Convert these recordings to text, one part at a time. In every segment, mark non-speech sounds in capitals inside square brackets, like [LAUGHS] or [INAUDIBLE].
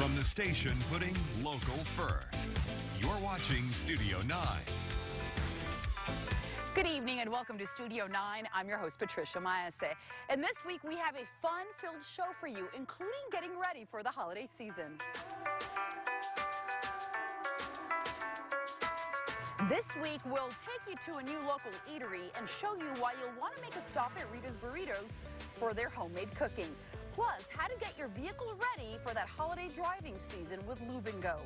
From the station putting local first. You're watching Studio 9. Good evening and welcome to Studio 9. I'm your host, Patricia Maese. And this week we have a fun-filled show for you, including getting ready for the holiday season. This week, we'll take you to a new local eatery and show you why you'll want to make a stop at Rita's Burritos for their homemade cooking. Plus, how to get your vehicle ready for that holiday driving season with Lube and Go.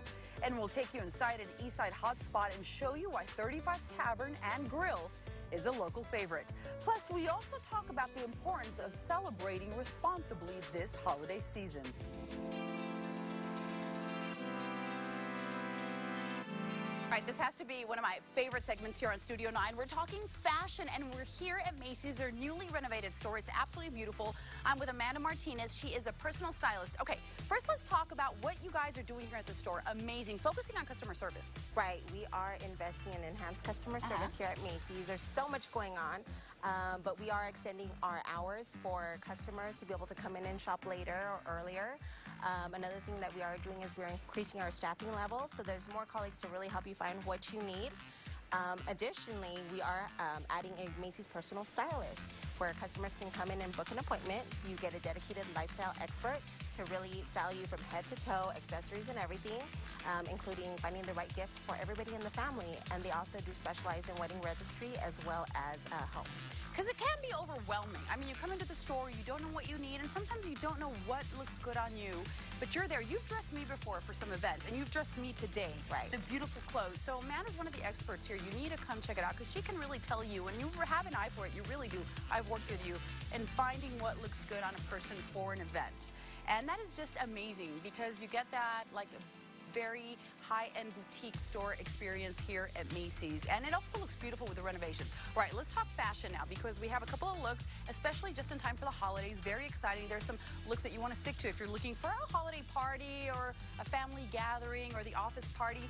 And we'll take you inside an Eastside hotspot and show you why 35 Tavern and Grill is a local favorite. Plus, we also talk about the importance of celebrating responsibly this holiday season. Right, this has to be one of my favorite segments here on Studio 9. We're talking fashion, and we're here at Macy's, their newly renovated store. It's absolutely beautiful. I'm with Amanda Martinez. She is a personal stylist. Okay, first let's talk about what you guys are doing here at the store. Amazing. Focusing on customer service. Right. We are investing in enhanced customer service uh -huh. here at Macy's. There's so much going on, um, but we are extending our hours for customers to be able to come in and shop later or earlier. Um, another thing that we are doing is we're increasing our staffing levels, so there's more colleagues to really help you find what you need. Um, additionally, we are um, adding a Macy's personal stylist where customers can come in and book an appointment. So you get a dedicated lifestyle expert to really style you from head to toe, accessories and everything, um, including finding the right gift for everybody in the family. And they also do specialize in wedding registry as well as uh, home. Because it can be overwhelming. I mean, you come into the store, you don't know what you need, and sometimes you don't know what looks good on you, but you're there. You've dressed me before for some events, and you've dressed me today. Right. The beautiful clothes. So Amanda's one of the experts here. You need to come check it out, because she can really tell you, and you have an eye for it, you really do. I've worked with you in finding what looks good on a person for an event. And that is just amazing, because you get that, like, very high-end boutique store experience here at Macy's. And it also looks beautiful with the renovations. Right, let's talk fashion now because we have a couple of looks, especially just in time for the holidays. Very exciting. There's some looks that you want to stick to if you're looking for a holiday party or a family gathering or the office party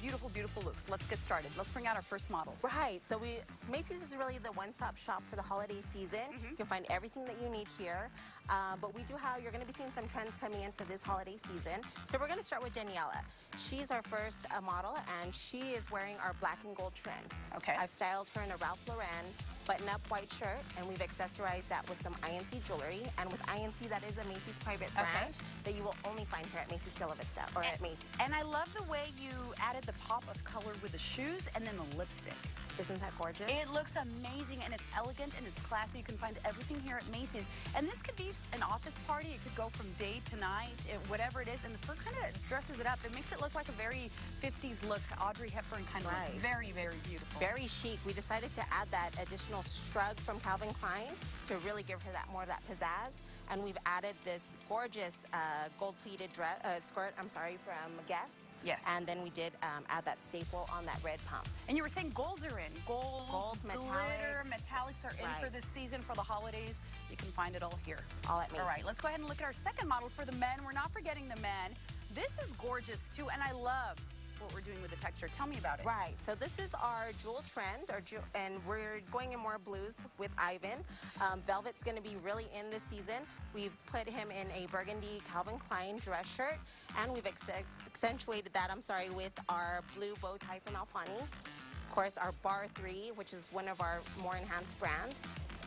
beautiful, beautiful looks. Let's get started. Let's bring out our first model. Right. So we Macy's is really the one-stop shop for the holiday season. Mm -hmm. You can find everything that you need here. Um, but we do have, you're going to be seeing some trends coming in for this holiday season. So we're going to start with Daniela. She's our first uh, model, and she is wearing our black and gold trend. Okay. I've styled her in a Ralph Lauren button-up white shirt, and we've accessorized that with some INC jewelry. And with INC, that is a Macy's private brand okay. that you will only find here at Macy's Cielo Vista or and, at Macy's. And I love the way you added the pop of color with the shoes and then the lipstick. Isn't that gorgeous? It looks amazing and it's elegant and it's classy. You can find everything here at Macy's. And this could be an office party. It could go from day to night, it, whatever it is. And the fur kind of dresses it up. It makes it look like a very 50s look, Audrey Hepburn kind of right. look. Very, very beautiful. Very chic. We decided to add that additional shrug from Calvin Klein to really give her that more of that pizzazz. And we've added this gorgeous uh, gold-pleated dress, uh, skirt, I'm sorry, from Guess. Yes. And then we did um, add that staple on that red pump. And you were saying golds are in. Gold, golds, glitter, metallics are in right. for this season for the holidays. You can find it all here. All at Macy's. All right, let's go ahead and look at our second model for the men. We're not forgetting the men. This is gorgeous too, and I love what we're doing with the texture. Tell me about it. Right. So this is our jewel trend, or jewel, and we're going in more blues with Ivan. Um, Velvet's going to be really in this season. We've put him in a burgundy Calvin Klein dress shirt, and we've accentuated that, I'm sorry, with our blue bow tie from Alfani. Of course, our Bar 3, which is one of our more enhanced brands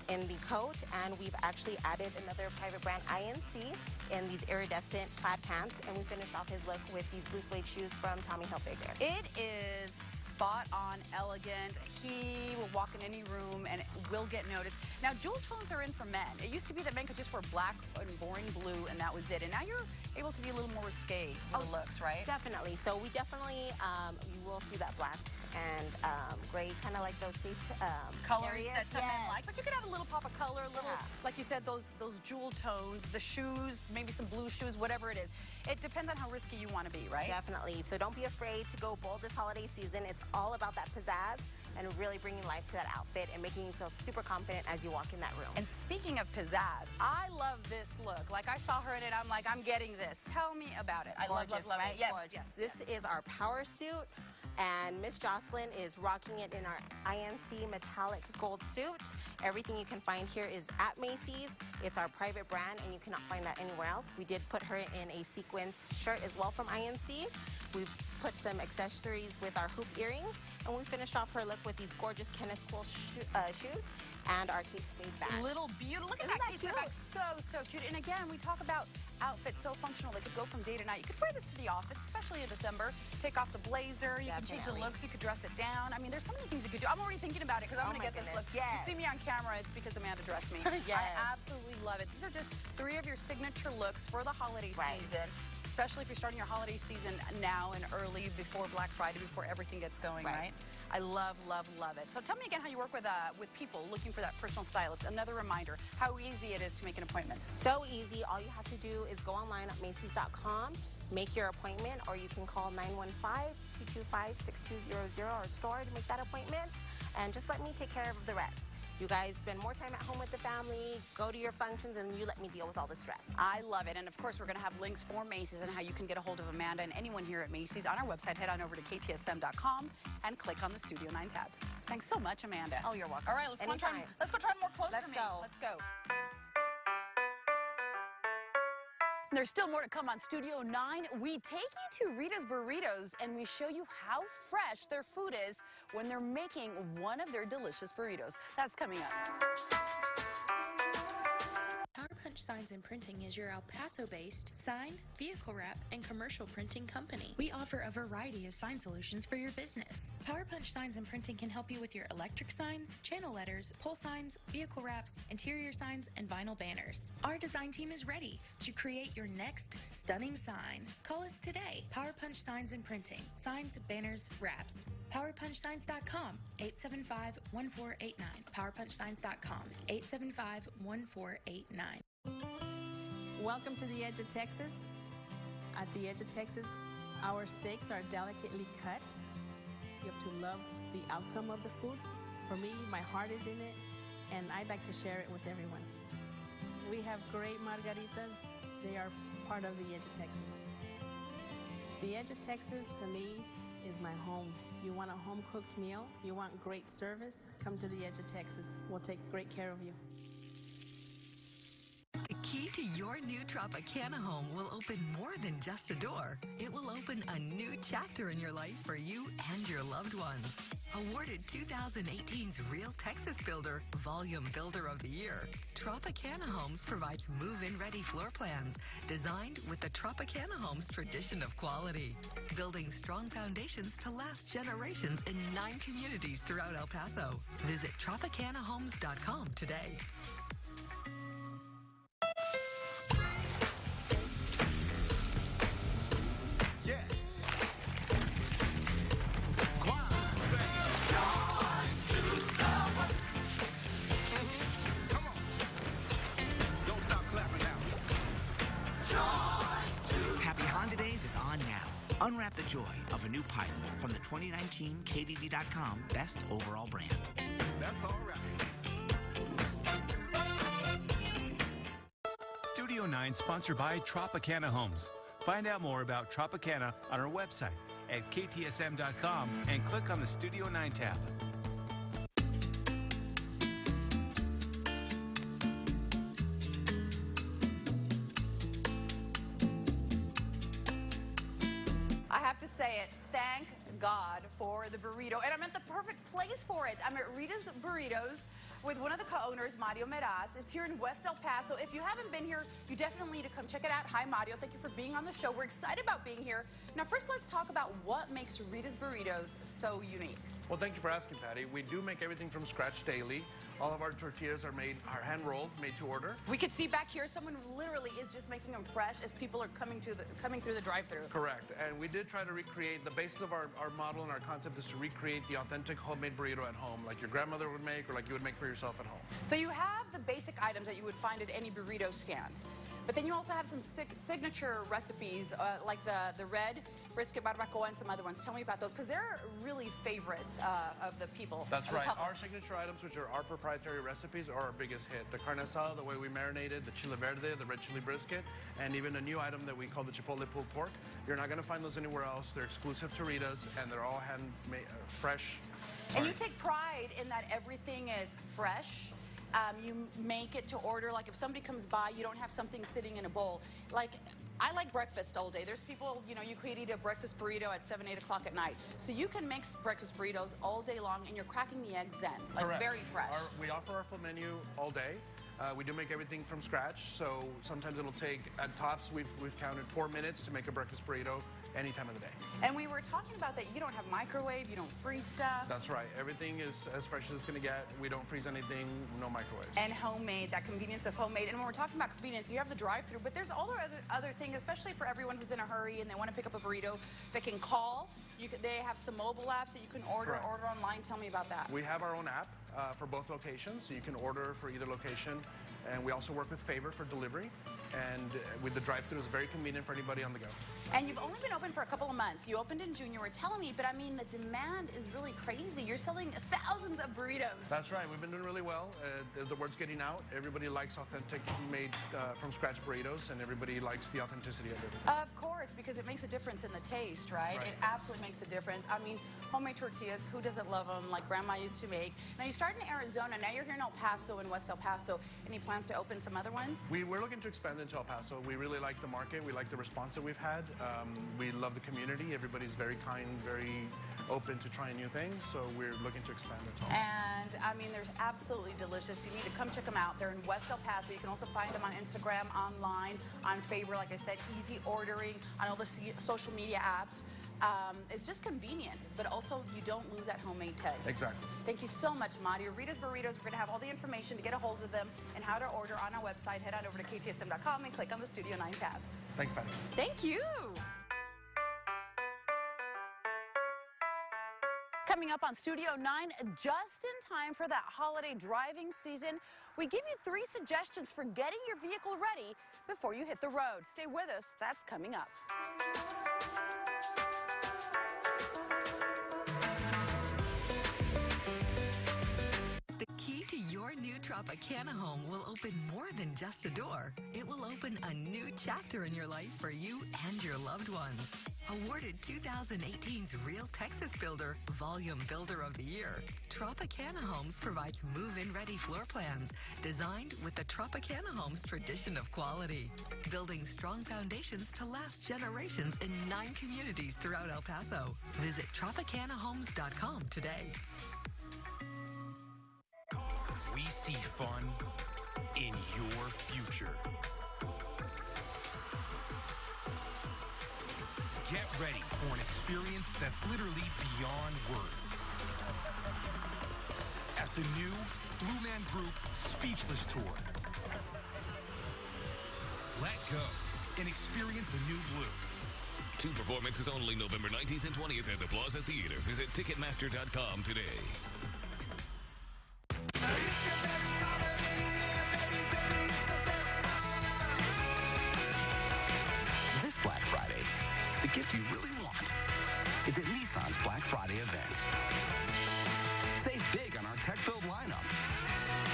in the coat, and we've actually added another private brand INC in these iridescent plaid pants, and we finished off his look with these blue suede shoes from Tommy Hilfiger. It is spot on, elegant. He will walk in any room and will get noticed. Now, jewel tones are in for men. It used to be that men could just wear black and boring blue, and that was it. And now you're able to be a little more risque with oh, looks, right? Definitely. So we definitely, um, you will see that black and um, gray, kind of like those safe um, colors areas. that some yes. men like. But you could have a little pop of color, a little, yeah. like you said, those those jewel tones, the shoes, maybe some blue shoes, whatever it is. It depends on how risky you want to be, right? Definitely. So don't be afraid to go bold this holiday season. It's all about that pizzazz and really bringing life to that outfit and making you feel super confident as you walk in that room. And speaking of pizzazz, I love this look. Like I saw her in it, I'm like, I'm getting this. Tell me about it. I Gorgeous, love, love, love right? it. Yes, yes. This is our power suit. And Miss Jocelyn is rocking it in our INC metallic gold suit. Everything you can find here is at Macy's. It's our private brand, and you cannot find that anywhere else. We did put her in a sequins shirt as well from INC. We've put some accessories with our hoop earrings, and we finished off her look with these gorgeous Kenneth Cole sho uh, shoes and our Kate Spade bag. Little beautiful. Look at Isn't that, that Kate bag. So, so cute. And again, we talk about outfits so functional. They could go from day to night. You could wear this to the office, especially in December. Take off the blazer. You can change the looks. You could dress it down. I mean, there's so many things you could do. I'm already thinking about it because I'm Oh going to get this look. goodness, You see me on camera, it's because Amanda dressed me. [LAUGHS] Yes. I absolutely love it. These are just three of your signature looks for the holiday Right. season. Especially if you're starting your holiday season now and early before Black Friday, before everything gets going, right? Right. I love, love, love it. So tell me again how you work with uh, with people looking for that personal stylist. Another reminder how easy it is to make an appointment. So easy. All you have to do is go online at Macy's.com, make your appointment, or you can call 915-225-6200 or store to make that appointment, and just let me take care of the rest. You guys spend more time at home with the family, go to your functions, and you let me deal with all the stress. I love it. And of course, we're going to have links for Macy's and how you can get a hold of Amanda and anyone here at Macy's on our website. Head on over to ktsm.com and click on the Studio 9 tab. Thanks so much, Amanda. Oh, you're welcome. All right, let's go, try, let's go try more clothes Let's go. Let's go. There's still more to come on Studio 9. We take you to Rita's Burritos and we show you how fresh their food is when they're making one of their delicious burritos. That's coming up. Signs and Printing is your El Paso based sign, vehicle wrap, and commercial printing company. We offer a variety of sign solutions for your business. Power Punch Signs and Printing can help you with your electric signs, channel letters, pole signs, vehicle wraps, interior signs, and vinyl banners. Our design team is ready to create your next stunning sign. Call us today. Power Punch Signs and Printing. Signs, banners, wraps. PowerPunchSigns.com 875 1489. PowerPunchSigns.com 875 1489. Welcome to the edge of Texas. At the edge of Texas, our steaks are delicately cut. You have to love the outcome of the food. For me, my heart is in it, and I'd like to share it with everyone. We have great margaritas. They are part of the edge of Texas. The edge of Texas, for me, is my home. You want a home cooked meal? You want great service? Come to the edge of Texas. We'll take great care of you. Key to your new Tropicana home will open more than just a door. It will open a new chapter in your life for you and your loved ones. Awarded 2018's Real Texas Builder, Volume Builder of the Year, Tropicana Homes provides move-in ready floor plans designed with the Tropicana Homes tradition of quality, building strong foundations to last generations in nine communities throughout El Paso. Visit tropicanahomes.com today. The joy of a new pilot from the 2019 KBB.com Best Overall Brand. That's all right. Studio 9 sponsored by Tropicana Homes. Find out more about Tropicana on our website at ktsm.com and click on the Studio 9 tab. I'm at Rita's Burritos with one of the co-owners, Mario Meraz. It's here in West El Paso. If you haven't been here, you definitely need to come check it out. Hi, Mario. Thank you for being on the show. We're excited about being here. Now, first, let's talk about what makes Rita's Burritos so unique. Well, thank you for asking, Patty. We do make everything from scratch daily. All of our tortillas are made, are hand rolled, made to order. We can see back here, someone literally is just making them fresh as people are coming to the coming through the drive-through. Correct. And we did try to recreate the basis of our, our model and our concept is to recreate the authentic homemade burrito at home, like your grandmother would make or like you would make for yourself at home. So you have the basic items that you would find at any burrito stand. But then you also have some sig- signature recipes, uh, like the, the red brisket barbacoa and some other ones. Tell me about those, because they're really favorites uh, of the people. That's right. Our signature items, which are our proprietary recipes, are our biggest hit. The carne asada, the way we marinated, the chile verde, the red chili brisket, and even a new item that we call the chipotle pulled pork. You're not going to find those anywhere else. They're exclusive to Rita's, and they're all handmade, uh, fresh. And you take pride in that everything is fresh. Um, you make it to order. Like if somebody comes by, you don't have something sitting in a bowl. Like I like breakfast all day. There's people, you know, you could eat a breakfast burrito at 7, 8 o'clock at night. So you can make breakfast burritos all day long and you're cracking the eggs then. Like Correct. very fresh. Our, we offer our full menu all day. Uh, we do make everything from scratch, so sometimes it'll take, at tops, we've, we've counted four minutes to make a breakfast burrito any time of the day. and we were talking about that you don't have microwave, you don't freeze stuff. That's right. Everything is as fresh as it's going to get. We don't freeze anything, no microwaves. and homemade, that convenience of homemade. And when we're talking about convenience, you have the drive-through, but there's all the other, other things, especially for everyone who's in a hurry and they want to pick up a burrito, they can call. You can, they have some mobile apps that you can order, Correct. order online. Tell me about that. We have our own app uh, for both locations, so you can order for either location. And we also work with Favor for delivery. And with the drive-through, it's very convenient for anybody on the go. And you've only been open for a couple of months. You opened in June, you were telling me, but I mean, the demand is really crazy. You're selling thousands of burritos. That's right. We've been doing really well. Uh, the word's getting out. Everybody likes authentic, made uh, from scratch burritos, and everybody likes the authenticity of it. Of course, because it makes a difference in the taste, right? Right. It absolutely makes a difference. I mean, homemade tortillas, who doesn't love them like grandma used to make? Now, you started in Arizona, now you're here in El Paso, in West El Paso. Any plans to open some other ones? We, we're looking to expand into El Paso. We really like the market. We like the response that we've had. Um, we love the community. Everybody's very kind, very open to trying new things. So we're looking to expand into El Paso. And I mean, they're absolutely delicious. You need to come check them out. They're in West El Paso. You can also find them on Instagram, online, on Favor, like I said, easy ordering, on all the social media apps. Um, it's just convenient, but also you don't lose that homemade taste. Exactly. Thank you so much, Mario. Rita's Burritos, we're going to have all the information to get a hold of them and how to order on our website. Head on over to ktsm.com and click on the Studio 9 tab. Thanks, Patty. Thank you. Coming up on Studio 9, just in time for that holiday driving season, we give you three suggestions for getting your vehicle ready before you hit the road. Stay with us, that's coming up. Tropicana home will open more than just a door. It will open a new chapter in your life for you and your loved ones. Awarded 2018's Real Texas Builder Volume Builder of the Year, Tropicana Homes provides move-in ready floor plans designed with the Tropicana Homes tradition of quality, building strong foundations to last generations in nine communities throughout El Paso. Visit tropicanahomes.com today. Fun in your future. Get ready for an experience that's literally beyond words. At the new Blue Man Group Speechless Tour. Let go and experience the new blue. Two performances only November 19th and 20th at the Plaza Theater. Visit Ticketmaster.com today. Friday event. Save big on our tech-filled lineup,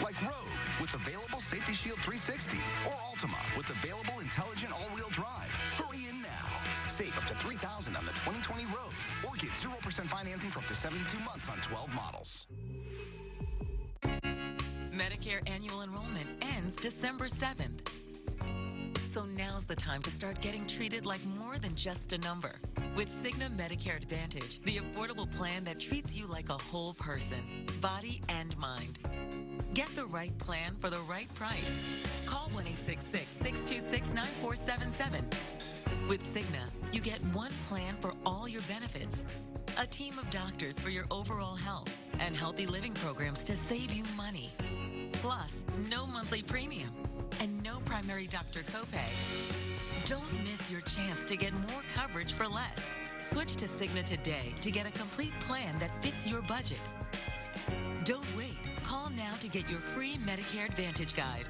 like Rogue with available Safety Shield 360 or Altima with available intelligent all-wheel drive. Hurry in now. Save up to 3000 on the 2020 Rogue or get 0% financing for up to 72 months on 12 models. Medicare annual enrollment ends December 7th. So now's the time to start getting treated like more than just a number. With Cigna Medicare Advantage, the affordable plan that treats you like a whole person, body and mind. Get the right plan for the right price. Call 1 626 9477. With Cigna, you get one plan for all your benefits, a team of doctors for your overall health, and healthy living programs to save you money. Plus, no monthly premium and no primary doctor copay. Don't miss your chance to get more coverage for less. Switch to Cigna today to get a complete plan that fits your budget. Don't wait. Call now to get your free Medicare Advantage guide.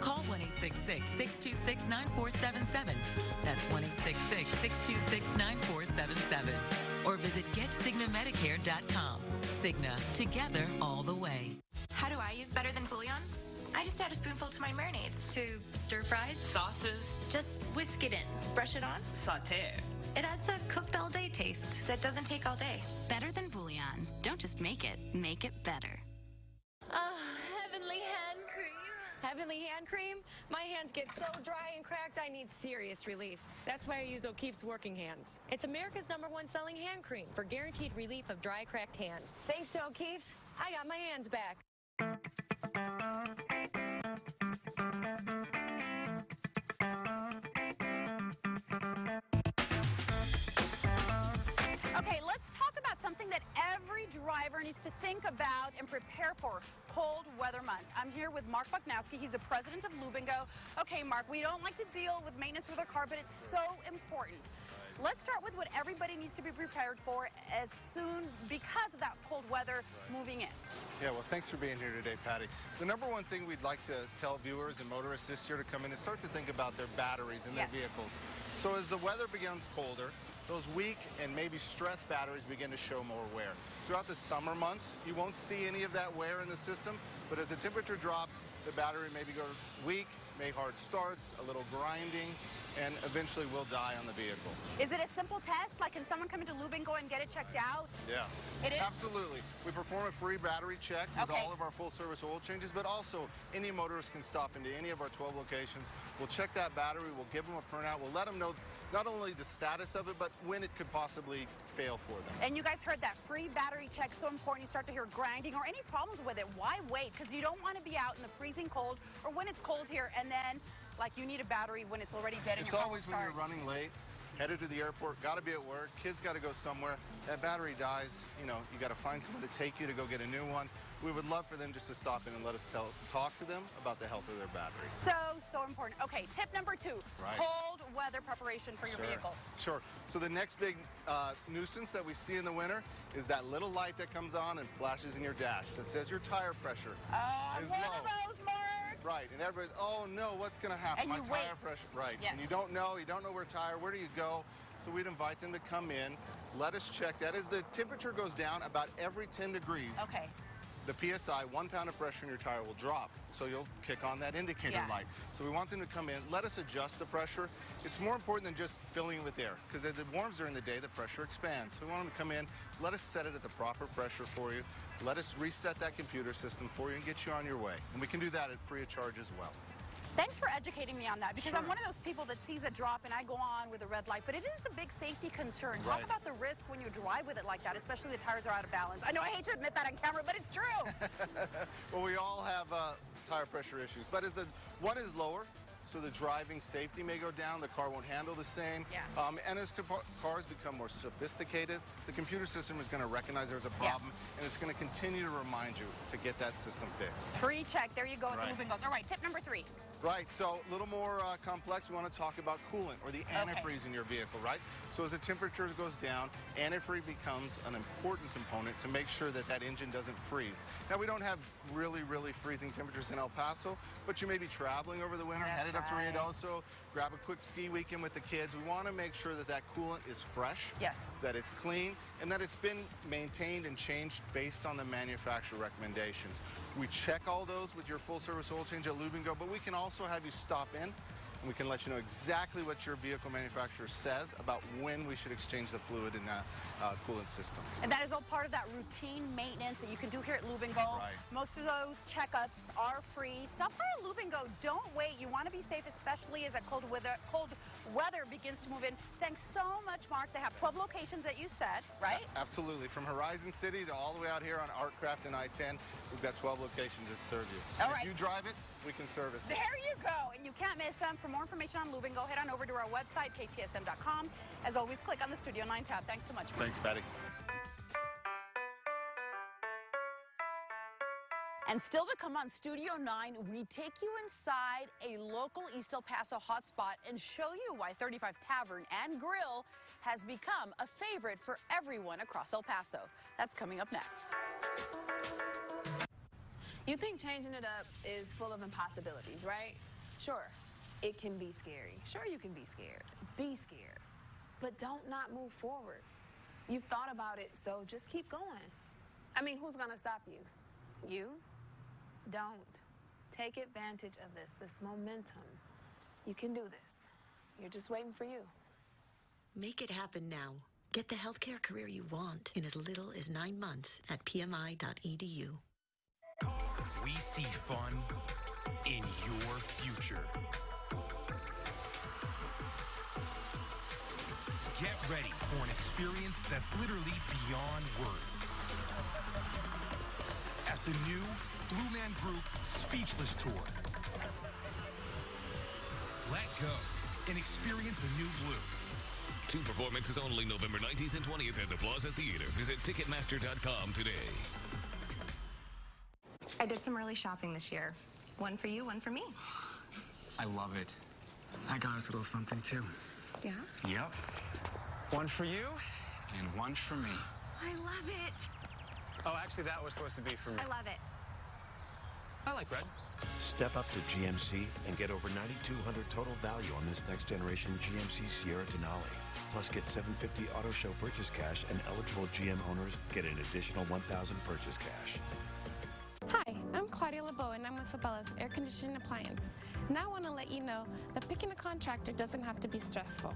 Call 1 626 9477. That's 1 626 9477. Or visit getcignamedicare.com. Cigna, together all the way. How do I use better than bouillon? I just add a spoonful to my marinades. To stir fries? Sauces? Just whisk it in. Brush it on? Saute. It adds a cooked all day taste. That doesn't take all day. Better than bouillon. Don't just make it, make it better. Heavenly hand cream? My hands get so dry and cracked, I need serious relief. That's why I use O'Keefe's Working Hands. It's America's number one selling hand cream for guaranteed relief of dry, cracked hands. Thanks to O'Keefe's, I got my hands back. Every driver needs to think about and prepare for cold weather months. I'm here with Mark Bucknowski. He's the president of Lube and Go. Okay, Mark, we don't like to deal with maintenance with our car, but it's so important. Let's start with what everybody needs to be prepared for as soon because of that cold weather moving in. Yeah, well, thanks for being here today, Patty. The number one thing we'd like to tell viewers and motorists this year to come in is start to think about their batteries in Yes. their vehicles. So as the weather becomes colder, those weak and maybe stressed batteries begin to show more wear. Throughout the summer months, you won't see any of that wear in the system, but as the temperature drops, the battery maybe go weak, may hard starts, a little grinding, and eventually will die on the vehicle. Is it a simple test? Like, can someone come into Lube and Go and get it checked out? Yeah. It is? Absolutely. We perform a free battery check with Okay. all of our full service oil changes, but also any motorist can stop into any of our 12 locations. We'll check that battery, we'll give them a printout, we'll let them know not only the status of it, but when it could possibly fail for them. And you guys heard that free battery check so important. You start to hear grinding or any problems with it. Why wait? Because you don't want to be out in the freezing cold or when it's cold here and then like you need a battery when it's already dead It's your always when you're running late, headed to the airport, got to be at work, kids got to go somewhere. That battery dies, you know, you got to find someone to take you to go get a new one. We would love for them just to stop in and let us tell, talk to them about the health of their battery. So, so important. Okay, tip number two, Right. cold weather preparation for your Sure. vehicle. Sure. So the next big uh, nuisance that we see in the winter is that little light that comes on and flashes in your dash that says your tire pressure Oh, is one low. of those, Mark. Right, and everybody's, oh no, what's going to happen? And My you tire wait. pressure. Right, Yes. and you don't know, you don't know where tire, where do you go? So we'd invite them to come in, let us check that. As the temperature goes down about every 10 degrees, Okay. the PSI, one pound of pressure in your tire will drop. So you'll kick on that indicator Yeah. light. So we want them to come in, let us adjust the pressure. It's more important than just filling it with air because as it warms during the day, the pressure expands. So we want them to come in, let us set it at the proper pressure for you. Let us reset that computer system for you and get you on your way. And we can do that at free of charge as well. Thanks for educating me on that because I'm one of those people that sees a drop and I go on with a red light, but it is a big safety concern. Talk about the risk when you drive with it like that, especially the tires are out of balance. I know I hate to admit that on camera, but it's true. [LAUGHS] well, we all have uh, tire pressure issues, but as the one is lower, so the driving safety may go down, the car won't handle the same. Yeah. Um, and as ca- cars become more sophisticated, the computer system is going to recognize there's a Yeah. problem, and it's going to continue to remind you to get that system fixed. Free check. There you go. The Right. Lube and goes. All right, tip number three. Right, so a little more uh, complex, we want to talk about coolant or the antifreeze in your vehicle, right? So as the temperature goes down, antifreeze becomes an important component to make sure that that engine doesn't freeze. Now, we don't have really, really freezing temperatures in El Paso, but you may be traveling over the winter, That's headed up right. Ruidoso, grab a quick ski weekend with the kids. We want to make sure that that coolant is fresh, Yes. that it's clean, and that it's been maintained and changed based on the manufacturer recommendations. We check all those with your full service oil change at Lube and Go, but we can also have you stop in and we can let you know exactly what your vehicle manufacturer says about when we should exchange the fluid in that uh, coolant system. And that is all part of that routine maintenance that you can do here at Lube Go. Right. Most of those checkups are free. Stop by Lube Go. Don't wait. You want to be safe, especially as that cold weather, cold weather begins to move in. Thanks so much, Mark. They have 12 locations that you said, right? Absolutely. From Horizon City to all the way out here on Artcraft and I-10, we've got 12 locations that serve you. All if right. you drive it, we can service it. There you go. And you can't miss them. For more information on Lube and Go, head on over to our website, ktsm.com. As always, click on the Studio 9 tab. Thanks so much. Mark. Thanks, Patty. And still to come on Studio 9, we take you inside a local East El Paso hotspot and show you why 35 Tavern and Grill has become a favorite for everyone across El Paso. That's coming up next. You think changing it up is full of impossibilities, right? Sure, it can be scary. Sure, you can be scared. Be scared. But don't not move forward. You've thought about it, so just keep going. I mean, who's gonna stop you? You? Don't. Take advantage of this, this momentum. You can do this. You're just waiting for you. Make it happen now. Get the healthcare career you want in as little as nine months at pmi.edu. See fun in your future. Get ready for an experience that's literally beyond words. At the new Blue Man Group Speechless Tour. Let go and experience a new blue. Two performances only November 19th and 20th at the Plaza Theater. Visit Ticketmaster.com today. I did some early shopping this year. One for you, one for me. I love it. I got us a little something too. Yeah? Yep. One for you and one for me. I love it. Oh, actually, that was supposed to be for me. I love it. I like red. Step up to GMC and get over 9200 total value on this next generation GMC Sierra Denali. Plus get 750 auto show purchase cash and eligible GM owners get an additional 1000 purchase cash. Sabella's Air Conditioning Appliance. Now I want to let you know that picking a contractor doesn't have to be stressful.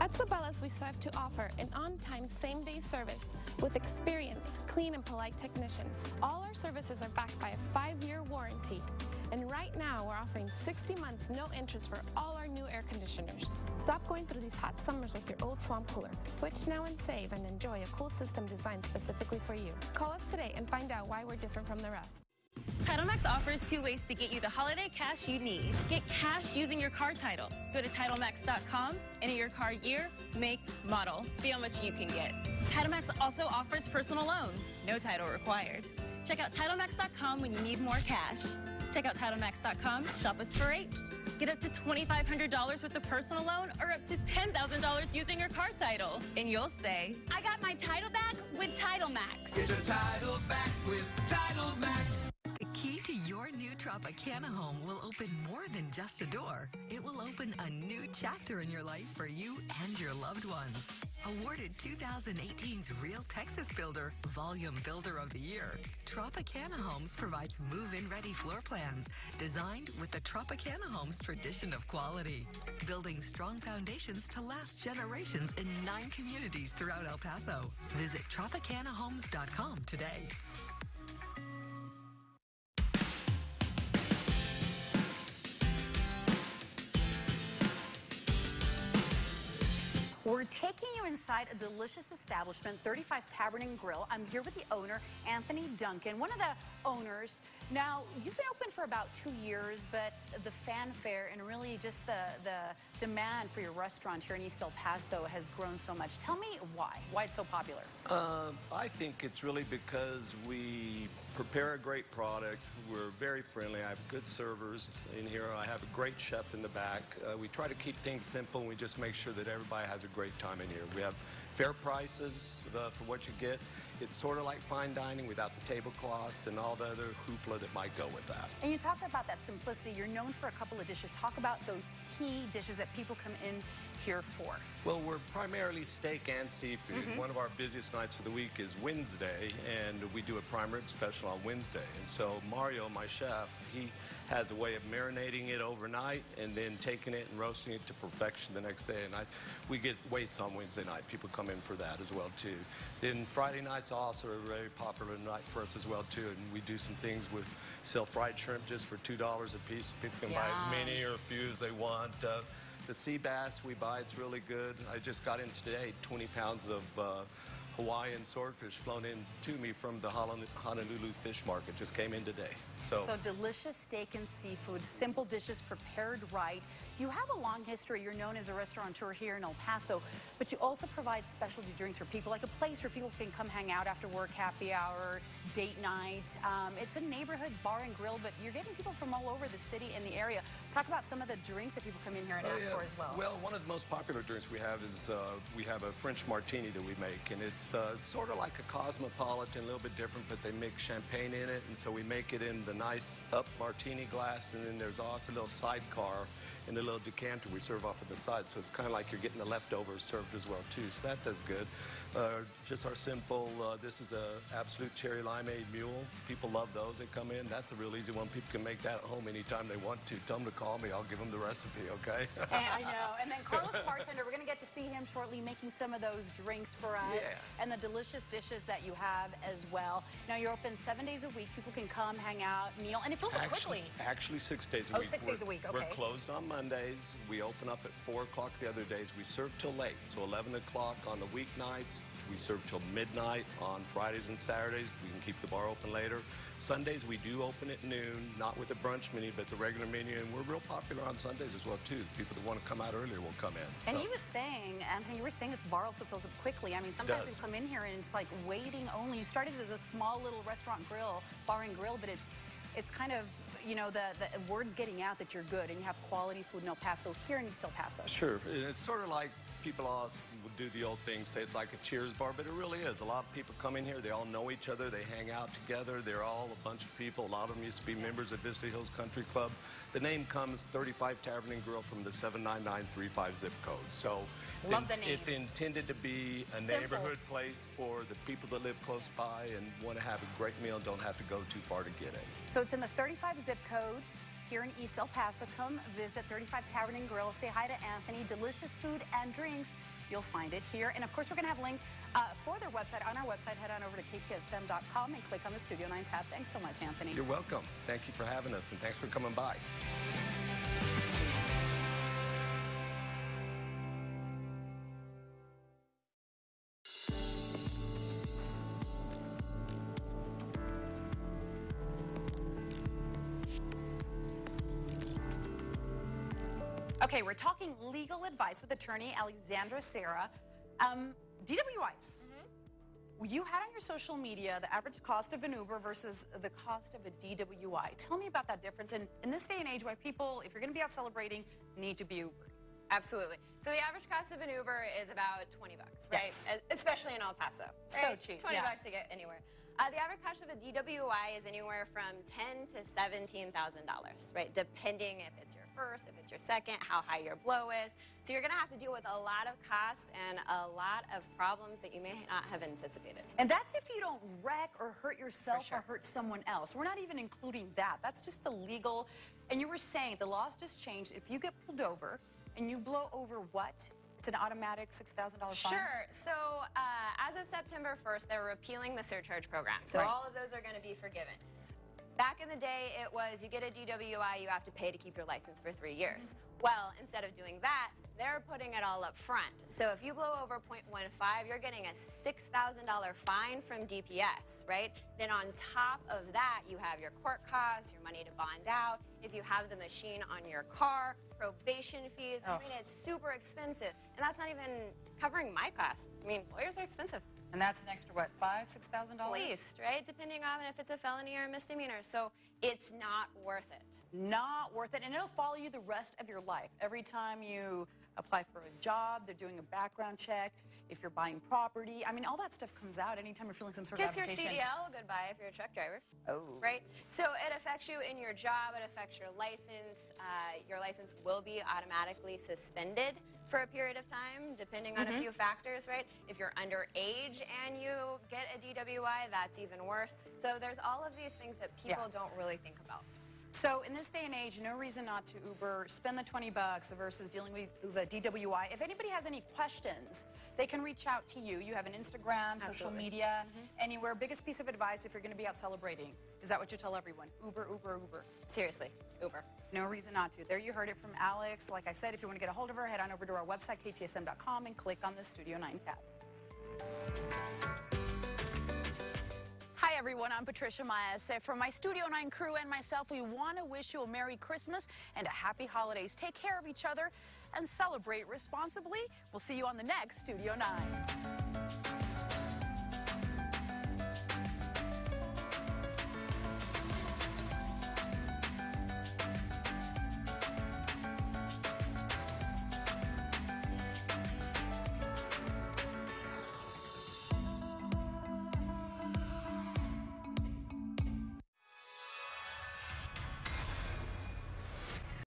At Sabella's, we strive to offer an on-time, same-day service with experienced, clean, and polite technicians. All our services are backed by a five-year warranty. And right now, we're offering 60 months, no interest for all our new air conditioners. Stop going through these hot summers with your old swamp cooler. Switch now and save and enjoy a cool system designed specifically for you. Call us today and find out why we're different from the rest. TitleMax offers two ways to get you the holiday cash you need. Get cash using your car title. Go to TitleMax.com, enter your car year, make, model. See how much you can get. TitleMax also offers personal loans. No title required. Check out TitleMax.com when you need more cash. Check out TitleMax.com, shop us for rates. Get up to $2,500 with a personal loan or up to $10,000 using your car title. And you'll say, I got my title back with TitleMax. Get your title back with TitleMax. Key to your new Tropicana home will open more than just a door. It will open a new chapter in your life for you and your loved ones. Awarded 2018's Real Texas Builder, Volume Builder of the Year, Tropicana Homes provides move-in ready floor plans designed with the Tropicana Homes tradition of quality, building strong foundations to last generations in nine communities throughout El Paso. Visit tropicanahomes.com today. Taking you inside a delicious establishment, 35 Tavern and Grill. I'm here with the owner, Anthony Duncan, one of the owners. Now, you've been open for about two years, but the fanfare and really just the, the demand for your restaurant here in East El Paso has grown so much. Tell me why, why it's so popular. Uh, I think it's really because we prepare a great product. We're very friendly. I have good servers in here. I have a great chef in the back. Uh, we try to keep things simple. We just make sure that everybody has a great time in here. We have fair prices uh, for what you get. It's sort of like fine dining without the tablecloths and all the other hoopla that might go with that. And you talk about that simplicity. You're known for a couple of dishes. Talk about those key dishes that people come in here for. Well, we're primarily steak and seafood. Mhm. One of our busiest nights of the week is Wednesday, and we do a prime rib special on Wednesday. And so Mario, my chef, he has a way of marinating it overnight and then taking it and roasting it to perfection the next day. And I, we get waits on Wednesday night. People come in for that as well too. Then Friday night's also a very popular night for us as well too. And we do some things with sell fried shrimp just for two dollars a piece. People can buy as many or a few as they want. Uh, the sea bass we buy, it's really good. I just got in today 20 pounds of uh, Hawaiian swordfish flown in to me from the Honolulu fish market. Just came in today. So, So delicious steak and seafood, simple dishes prepared right. you have a long history, you're known as a restaurateur here in El Paso, but you also provide specialty drinks for people, like a place where people can come hang out after work, happy hour, date night. Um, it's a neighborhood bar and grill, but you're getting people from all over the city and the area. Talk about some of the drinks that people come in here and Oh, ask yeah. for as well. Well, one of the most popular drinks we have is uh, we have a French martini that we make, and it's uh, sort of like a cosmopolitan, a little bit different, but they mix champagne in it, and so we make it in the nice up martini glass, and then there's also a little sidecar in a little decanter we serve off of the side, so it's kind of like you're getting the leftovers served as well too. So that does good. Uh, just our simple. Uh, this is a Absolut cherry limeade mule. People love those. They come in. That's a real easy one. People can make that at home anytime they want to. Tell them to call me. I'll give them the recipe. Okay. [LAUGHS] And I know. And then [LAUGHS] Carlos Bartender, we're going to get to see him shortly making some of those drinks for us Yeah. and the delicious dishes that you have as well. Now, you're open seven days a week. People can come, hang out, meal, and it fills up quickly. Actually, six days a Oh, week. six We're- days a week, okay. We're closed on Mondays. We open up at 4 o'clock the other days. We serve till late. So 11 o'clock on the weeknights. We serve till midnight on Fridays and Saturdays. We can keep the bar open later. Sundays, we do open at noon, not with the brunch menu, but the regular menu. And we're real popular on Sundays as well, too. People that want to come out earlier will come in. And he was saying, Anthony, you were saying that the bar also fills up quickly. I mean, sometimes you come in here and it's like waiting only. You started as a small little restaurant grill, bar and grill, but it's it's kind of, you know, the, the word's getting out that you're good and you have quality food in El Paso here in East El Paso. Sure. It's sort of like people always would do the old thing, say it's like a cheers bar, but it really is. A lot of people come in here, they all know each other, they hang out together, they're all a bunch of people. A lot of them used to be members of Vista Hills Country Club. The name comes 35 Tavern and Grill from the 79935 zip code. So it's, name. it's intended to be a Simple. neighborhood place for the people that live close by and want to have a great meal and don't have to go too far to get it. So it's in the 35 zip code here in East El Paso. Come visit 35 Tavern and Grill. Say hi to Anthony. Delicious food and drinks. You'll find it here. And of course, we're going to have a link uh, for their website on our website. Head on over to ktsm.com and click on the Studio 9 tab. Thanks so much, Anthony. You're welcome. Thank you for having us and thanks for coming by. We're talking legal advice with attorney Alexandra Sarah. Um, DWIs. You had on your social media the average cost of an Uber versus the cost of a DWI. Tell me about that difference. And in this day and age, why people, if you're going to be out celebrating, need to be Uber. Absolutely. So the average cost of an Uber is about 20 bucks, right? Yes. Especially in El Paso. So cheap, 20 yeah. bucks to get anywhere. Uh, the average cost of a DWI is anywhere from ten to seventeen thousand dollars, right? Depending if it's your first, if it's your second, how high your blow is. So you're going to have to deal with a lot of costs and a lot of problems that you may not have anticipated. And that's if you don't wreck or hurt yourself or hurt someone else. We're not even including that. That's just the legal. And you were saying the laws just changed. If you get pulled over and you blow over what? It's an automatic $6,000 fine? Sure. So uh, as of September 1st, they're repealing the surcharge program. So Right. all of those are going to be forgiven. Back in the day, it was you get a DWI, you have to pay to keep your license for three years. Well, instead of doing that, they're putting it all up front. So if you blow over 0.15, you're getting a $6,000 fine from DPS, right? Then on top of that, you have your court costs, your money to bond out. If you have the machine on your car, probation fees. I mean, it's super expensive. And that's not even covering my costs. I mean, lawyers are expensive. And that's an extra, what, five, $6,000? At least, right? Depending on if it's a felony or a misdemeanor. So it's not worth it. Not worth it. And it'll follow you the rest of your life. Every time you apply for a job, they're doing a background check. If you're buying property, I mean, all that stuff comes out anytime you're feeling some sort Kiss of your. CDL goodbye if you're a truck driver. Oh. Right? So it affects you in your job, it affects your license. Uh, your license will be automatically suspended for a period of time, depending on Mhm. a few factors, right? If you're underage and you get a DWI, that's even worse. So there's all of these things that people Yeah. don't really think about. So in this day and age, no reason not to Uber. Spend the 20 bucks versus dealing with the DWI. If anybody has any questions, they can reach out to you. You have an Instagram, Absolutely. social media, mm -hmm. anywhere. Biggest piece of advice if you're going to be out celebrating is that what you tell everyone? Uber, Uber, Uber. Seriously, Uber. No reason not to. There you heard it from Alex. Like I said, if you want to get a hold of her, head on over to our website, ktsm.com, and click on the Studio 9 tab. Hi everyone, I'm Patricia Maese. From my Studio 9 crew and myself, we want to wish you a Merry Christmas and a Happy Holidays. Take care of each other and celebrate responsibly. We'll see you on the next Studio 9.